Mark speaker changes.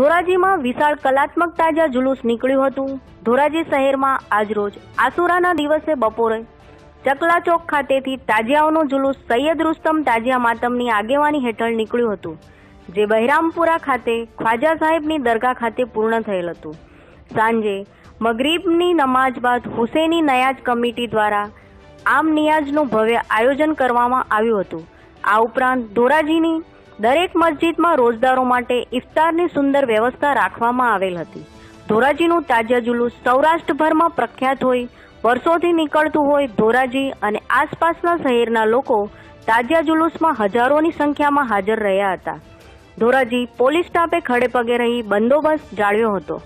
Speaker 1: ધોરાજીમાં વિશાળ કલાત્મક તાજા જુલુસ નીકળ્યું હતું. ધોરાજી શહેરમાં આજરોજ આસુરાના દિવસે બપોરે ચકલા ચોક ખાતેથી તાજિયાઓનું જુલુસ સૈયદ રુસ્તમ તાજિયા માતમની આગેવાની હેઠળ નીકળ્યું હતું, જે બહેરામપુરા ખાતે ખ્વાજા સાહેબની દરગાહ ખાતે પૂર્ણ થયેલ હતું. સાંજે મગરીબની નમાઝ બાદ હુસેની નયાજ કમિટી દ્વારા આમ નિયાજનું ભવ્ય આયોજન કરવામાં આવ્યું હતું. આ ઉપરાંત ધોરાજીની દરેક મસ્જિદમાં રોજદારો માટે ઇફતારની સુંદર વ્યવસ્થા રાખવામાં આવેલ હતી. ધોરાજીનું તાજા જુલુસ સૌરાષ્ટ્રભરમાં પ્રખ્યાત હોય, વર્ષોથી નીકળતું હોય ધોરાજી અને આસપાસના શહેરના લોકો તાજિયા જુલુસમાં હજારોની સંખ્યામાં હાજર રહ્યા હતા. ધોરાજી પોલીસ સ્ટાફે ખડે પગે રહી બંદોબસ્ત જાળવ્યો હતો.